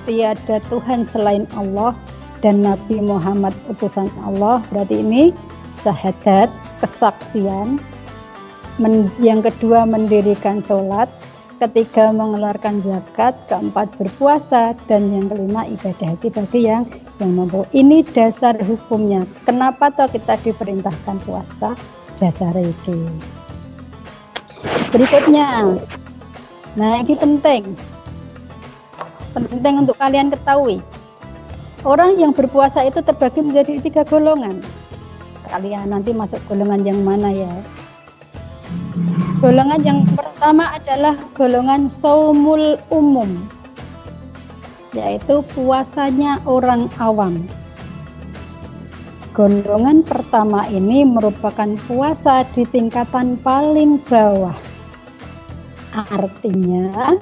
tiada Tuhan selain Allah dan Nabi Muhammad utusan Allah. Berarti ini syahadat kesaksian yang kedua mendirikan sholat ketiga mengeluarkan zakat keempat berpuasa dan yang kelima ibadah haji bagi yang yang mampu. Ini dasar hukumnya. Kenapa toh kita diperintahkan puasa? Dasar itu. Berikutnya. Nah ini penting. Penting untuk kalian ketahui. Orang yang berpuasa itu terbagi menjadi tiga golongan. Kalian nanti masuk golongan yang mana ya golongan yang pertama adalah golongan saumul umum yaitu puasanya orang awam. Golongan pertama ini merupakan puasa di tingkatan paling bawah. Artinya,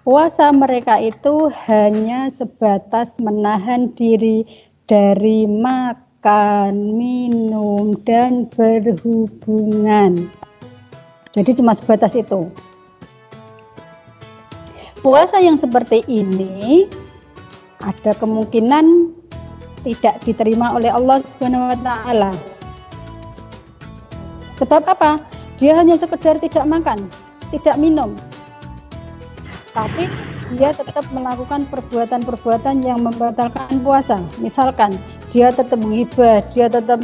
puasa mereka itu hanya sebatas menahan diri dari makan, minum, dan berhubungan. Jadi cuma sebatas itu. Puasa yang seperti ini ada kemungkinan tidak diterima oleh Allah Subhanahu wa taala. Sebab apa? Dia hanya sekedar tidak makan, tidak minum. Tapi dia tetap melakukan perbuatan-perbuatan yang membatalkan puasa. Misalkan dia tetap menghibah, dia tetap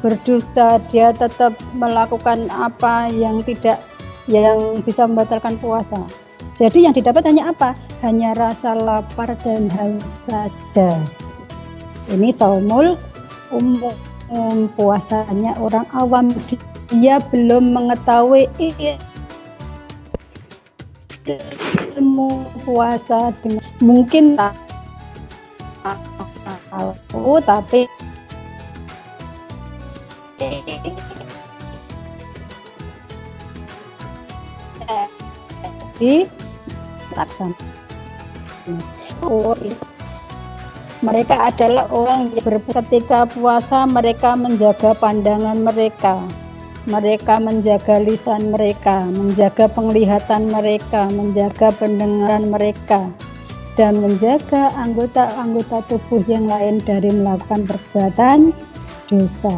berdusta, dia tetap melakukan apa yang tidak yang bisa membatalkan puasa. Jadi yang didapat hanya apa? Hanya rasa lapar dan haus saja. Ini saumul umum um, puasanya orang awam dia belum mengetahui ilmu puasa dengan mungkin tahu tapi di laksana. Oh, mereka adalah orang yang ketika puasa mereka menjaga pandangan mereka. Mereka menjaga lisan mereka menjaga penglihatan mereka menjaga pendengaran mereka dan menjaga anggota-anggota tubuh yang lain dari melakukan perbuatan dosa.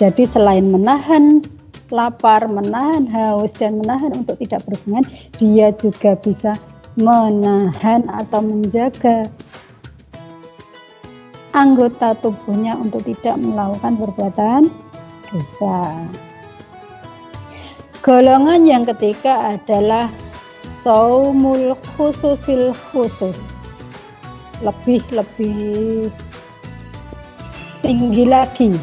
Jadi selain menahan lapar, menahan haus, dan menahan untuk tidak berhubungan, dia juga bisa menahan atau menjaga anggota tubuhnya untuk tidak melakukan perbuatan dosa. Golongan yang ketiga adalah saumul khususil khusus. Lebih-lebih tinggi lagi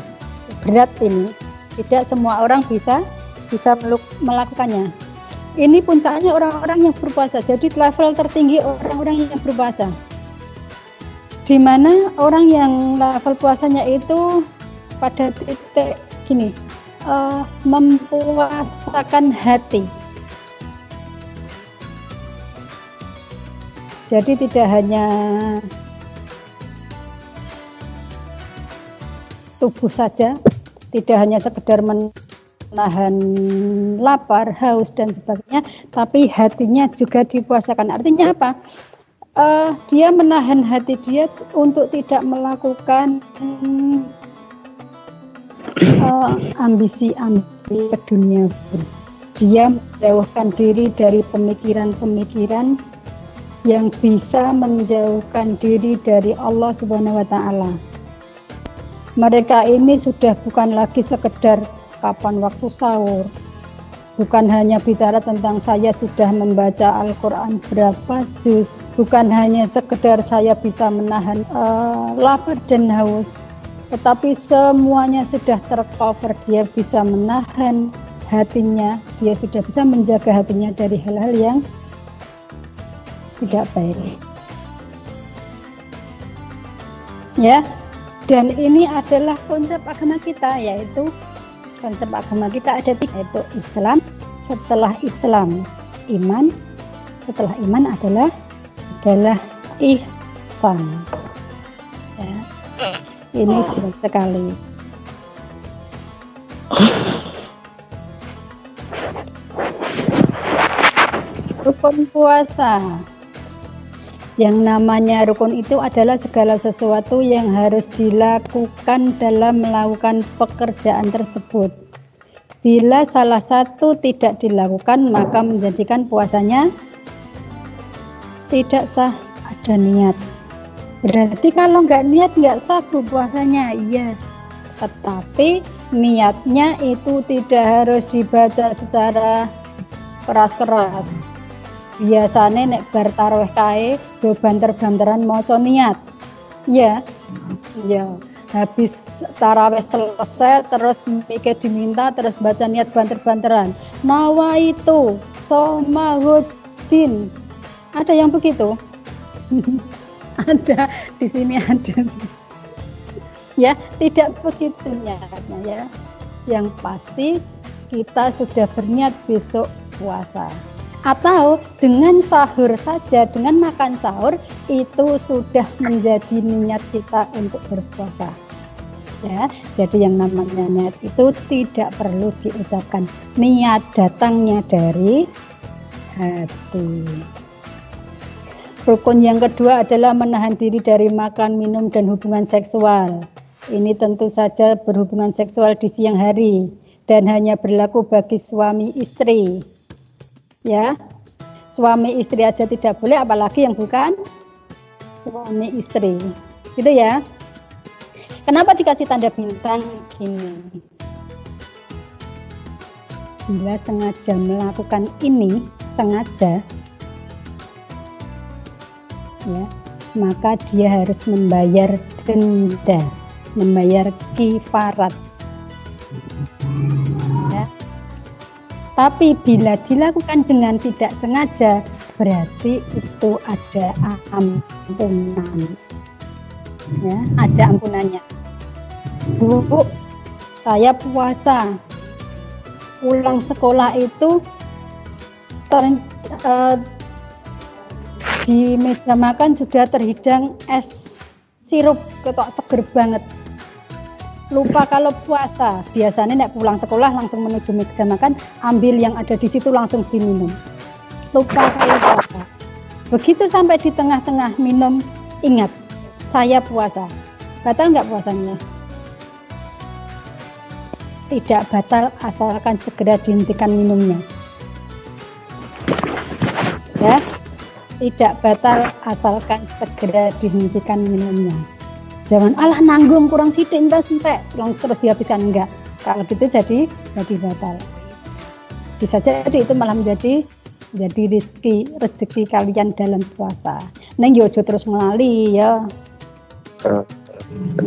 berat ini tidak semua orang bisa bisa melakukannya. Ini puncaknya orang-orang yang berpuasa. Jadi level tertinggi orang-orang yang berpuasa. Di mana orang yang level puasanya itu pada titik gini, uh, mempuasakan hati. Jadi tidak hanya tubuh saja, tidak hanya sekedar menahan lapar, haus dan sebagainya, tapi hatinya juga dipuasakan. Artinya apa? Uh, dia menahan hati dia untuk tidak melakukan uh, ambisi-ambisi ke dunia. Dia menjauhkan diri dari pemikiran-pemikiran yang bisa menjauhkan diri dari Allah Subhanahu wa taala mereka ini sudah bukan lagi sekedar kapan waktu sahur. Bukan hanya bicara tentang saya sudah membaca Al-Quran berapa juz. Bukan hanya sekedar saya bisa menahan uh, lapar dan haus. Tetapi semuanya sudah tercover. Dia bisa menahan hatinya. Dia sudah bisa menjaga hatinya dari hal-hal yang tidak baik. Ya dan ini adalah konsep agama kita yaitu konsep agama kita ada tiga yaitu Islam setelah Islam iman. Setelah iman adalah adalah ihsan. Ya. Ini berat sekali. Rukun puasa. Yang namanya rukun itu adalah segala sesuatu yang harus dilakukan dalam melakukan pekerjaan tersebut. Bila salah satu tidak dilakukan, maka menjadikan puasanya tidak sah. Ada niat. Berarti kalau nggak niat nggak sah bu puasanya. Iya. Tetapi niatnya itu tidak harus dibaca secara keras-keras biasanya nek bar taraweh kae do banter-banteran maca niat. Ya ya habis taraweh selesai terus mikir diminta terus baca niat banter-banteran. Nawa itu somahudin. Ada yang begitu? <laughs> Ada. Di sini ada. Ya tidak begitu niatnya ya. Yang pasti kita sudah berniat besok puasa atau dengan sahur saja dengan makan sahur itu sudah menjadi niat kita untuk berpuasa. Ya jadi yang namanya niat itu tidak perlu diucapkan. Niat datangnya dari hati. Rukun yang kedua adalah menahan diri dari makan minum dan hubungan seksual. Ini tentu saja berhubungan seksual di siang hari dan hanya berlaku bagi suami istri ya. Suami istri aja tidak boleh apalagi yang bukan suami istri. Gitu ya. Kenapa dikasih tanda bintang gini bila sengaja melakukan ini sengaja ya maka dia harus membayar denda membayar kifarat Tapi bila dilakukan dengan tidak sengaja, berarti itu ada ampunan. Ya, ada ampunannya. Bu, bu saya puasa. Pulang sekolah itu ter, uh, di meja makan sudah terhidang es sirup ketok seger banget lupa kalau puasa. Biasanya nek pulang sekolah langsung menuju meja makan ambil yang ada di situ langsung diminum. Lupa kalau puasa. Begitu sampai di tengah-tengah minum ingat saya puasa. Batal nggak puasanya? Tidak batal asalkan segera dihentikan minumnya. Ya tidak batal asalkan segera dihentikan minumnya jangan alah nanggung kurang sidik entah entek terus dihabiskan. Enggak. Kalau gitu jadi jadi batal. Bisa jadi itu malah menjadi jadi rezeki rezeki kalian dalam puasa. Neng yojo terus melalui ya.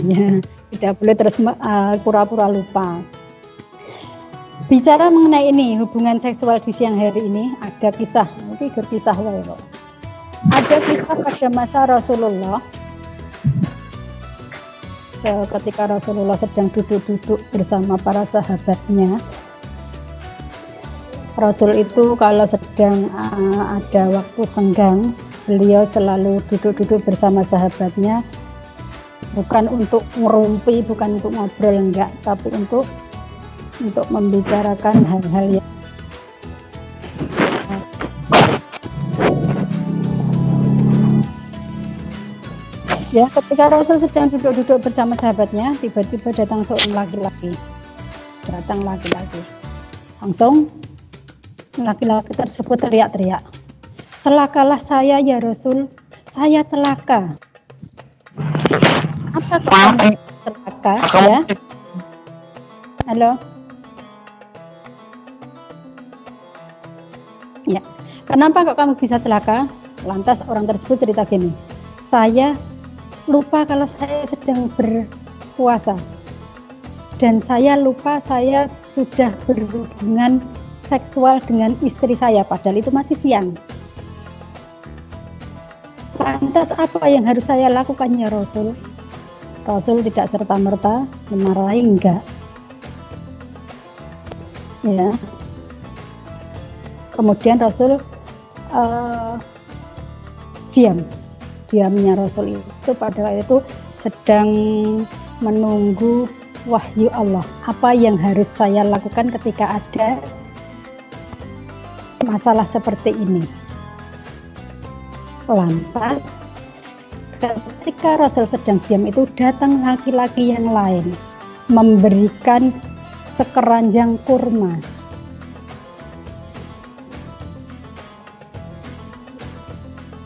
Ya tidak boleh terus uh, pura-pura uh, lupa. Bicara mengenai ini hubungan seksual di siang hari ini ada kisah ini kisah loh ada kisah pada masa Rasulullah ketika Rasulullah sedang duduk-duduk bersama para sahabatnya Rasul itu kalau sedang uh, ada waktu senggang beliau selalu duduk-duduk bersama sahabatnya bukan untuk ngerumpi bukan untuk ngobrol enggak tapi untuk untuk membicarakan hal-hal yang Ya, ketika Rasul sedang duduk-duduk bersama sahabatnya, tiba-tiba datang seorang laki-laki. Datang laki-laki. Langsung laki-laki tersebut teriak-teriak. Celakalah saya ya Rasul, saya celaka. Apa kamu celaka ya? Halo? Ya, kenapa kok kamu bisa celaka? Lantas orang tersebut cerita gini, saya lupa kalau saya sedang berpuasa. Dan saya lupa saya sudah berhubungan seksual dengan istri saya padahal itu masih siang. Lantas apa yang harus saya lakukan ya Rasul? Rasul tidak serta-merta memarahi enggak. Ya. Kemudian Rasul uh, diam diamnya Rasul itu pada waktu itu sedang menunggu wahyu Allah. Apa yang harus saya lakukan ketika ada masalah seperti ini? Lantas ketika Rasul sedang diam itu datang laki-laki yang lain memberikan sekeranjang kurma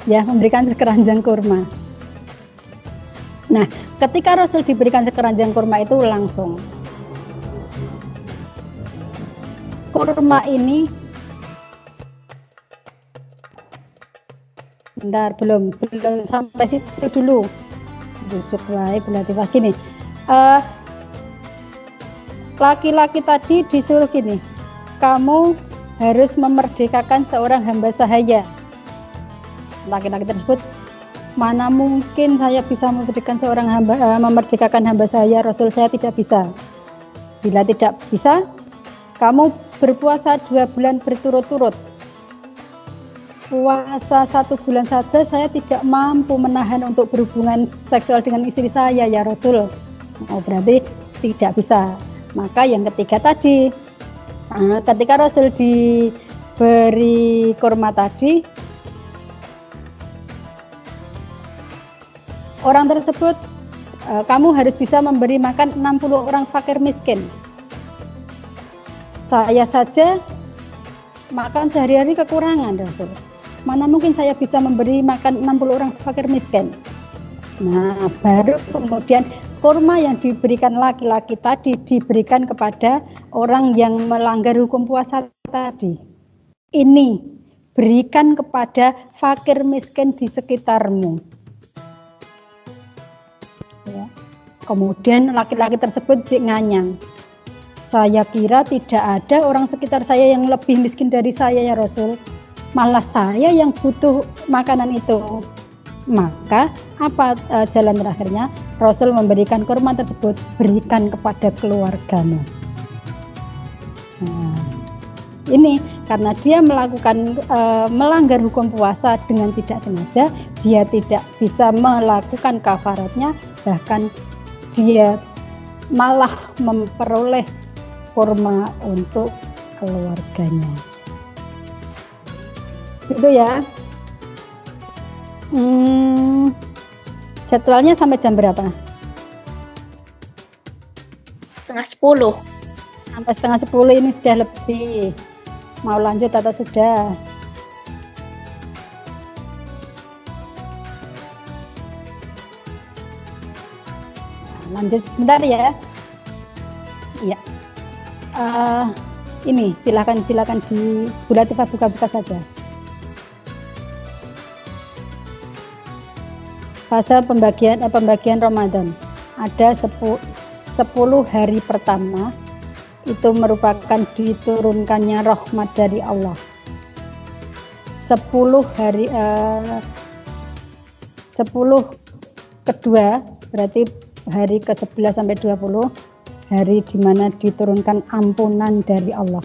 ya memberikan sekeranjang kurma. Nah ketika Rasul diberikan sekeranjang kurma itu langsung. Kurma ini bentar belum belum sampai situ dulu. Bujuk baik berarti wah gini uh, laki-laki tadi disuruh gini kamu harus memerdekakan seorang hamba sahaya laki-laki tersebut mana mungkin saya bisa memerdekakan seorang hamba uh, memerdekakan hamba saya? Rasul saya tidak bisa. Bila tidak bisa kamu berpuasa dua bulan berturut-turut. Puasa satu bulan saja saya tidak mampu menahan untuk berhubungan seksual dengan istri saya ya Rasul. Oh berarti tidak bisa. Maka yang ketiga tadi nah, ketika Rasul diberi kurma tadi orang tersebut eh, kamu harus bisa memberi makan 60 orang fakir miskin saya saja makan sehari-hari kekurangan Rasul mana mungkin saya bisa memberi makan 60 orang fakir miskin. Nah, baru kemudian kurma yang diberikan laki-laki tadi diberikan kepada orang yang melanggar hukum puasa tadi. Ini berikan kepada fakir miskin di sekitarmu. Kemudian laki-laki tersebut nganyang. Saya kira tidak ada orang sekitar saya yang lebih miskin dari saya ya Rasul malah saya yang butuh makanan itu. Maka apa e, jalan terakhirnya? Rasul memberikan kurma tersebut berikan kepada keluargamu. Nah, ini karena dia melakukan e, melanggar hukum puasa dengan tidak sengaja, dia tidak bisa melakukan kafaratnya, bahkan dia malah memperoleh kurma untuk keluarganya. Itu ya. Hmm, jadwalnya sampai jam berapa? Setengah sepuluh. Sampai setengah sepuluh ini sudah lebih. Mau lanjut atau sudah lanjut sebentar ya. Ya uh, ini silakan silakan di buka buka-buka saja. Fase pembagian eh, pembagian Ramadan. Ada 10 hari pertama itu merupakan diturunkannya rahmat dari Allah. 10 hari eh, 10 kedua berarti hari ke-11 sampai 20 hari di mana diturunkan ampunan dari Allah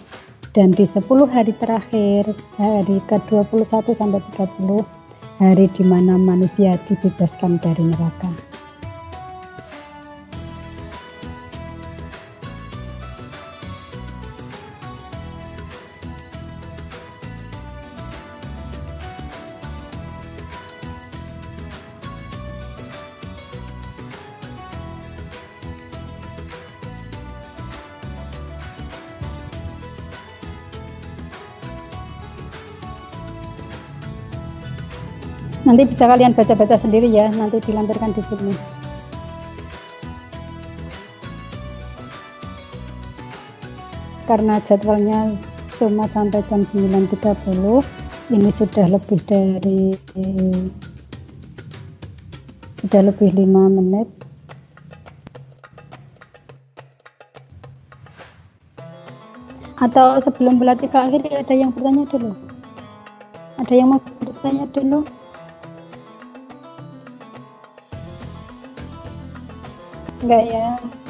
dan di 10 hari terakhir hari ke-21 sampai 30 hari di mana manusia dibebaskan dari neraka. Nanti bisa kalian baca-baca sendiri ya, nanti dilampirkan di sini. Karena jadwalnya cuma sampai jam 9.30, ini sudah lebih dari sudah lebih 5 menit. Atau sebelum berlatih akhir ada yang bertanya dulu? Ada yang mau bertanya dulu? Enggak ya.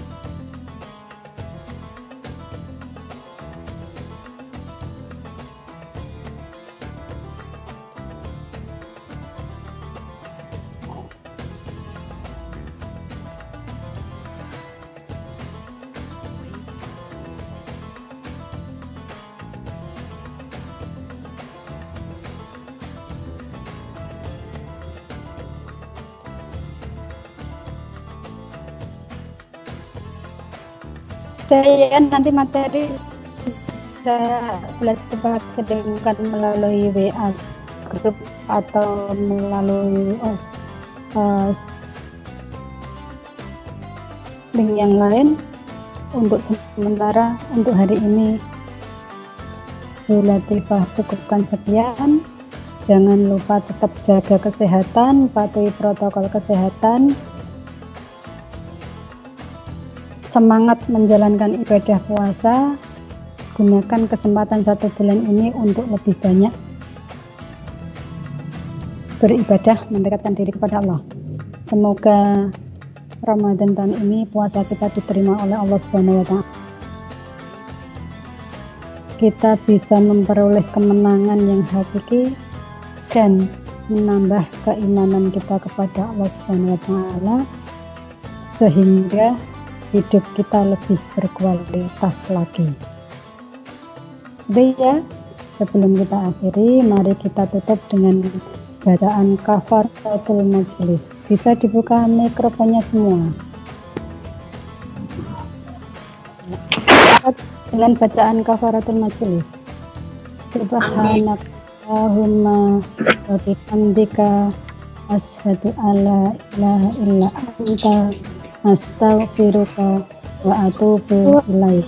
Ada ya nanti materi saya belajar pakai melalui WA grup atau melalui oh, uh, link yang lain untuk sementara untuk hari ini. Bu Latifah cukupkan sekian. Jangan lupa tetap jaga kesehatan patuhi protokol kesehatan semangat menjalankan ibadah puasa gunakan kesempatan satu bulan ini untuk lebih banyak beribadah mendekatkan diri kepada Allah semoga Ramadan tahun ini puasa kita diterima oleh Allah Subhanahu wa taala. Kita bisa memperoleh kemenangan yang hakiki dan menambah keimanan kita kepada Allah Subhanahu wa taala sehingga hidup kita lebih berkualitas lagi. Jadi ya, sebelum kita akhiri, mari kita tutup dengan bacaan kafaratul majlis. Bisa dibuka mikrofonnya semua. Dengan bacaan kafaratul majlis. Subhanakallahumma wa bihamdika asyhadu alla ilaha illa anta astaghfiruka wa atubu ilaik.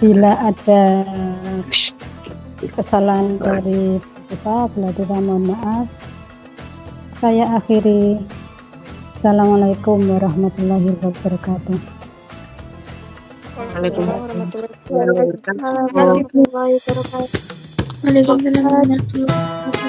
Bila ada kesalahan dari kita bila tidak mohon maaf saya akhiri Assalamualaikum warahmatullahi wabarakatuh Waalaikumsalam warahmatullahi wabarakatuh. Waalaikumsalam warahmatullahi wabarakatuh. Waalaikumsalam warahmatullahi wabarakatuh.